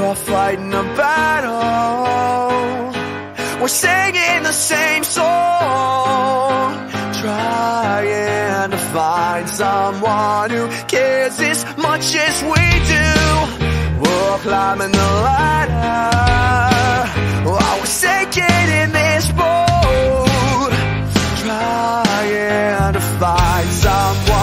We're all fighting a battle. We're singing the same song. Trying to find someone who cares as much as we do. We're climbing the ladder. While we're sinking in this boat. Trying to find someone.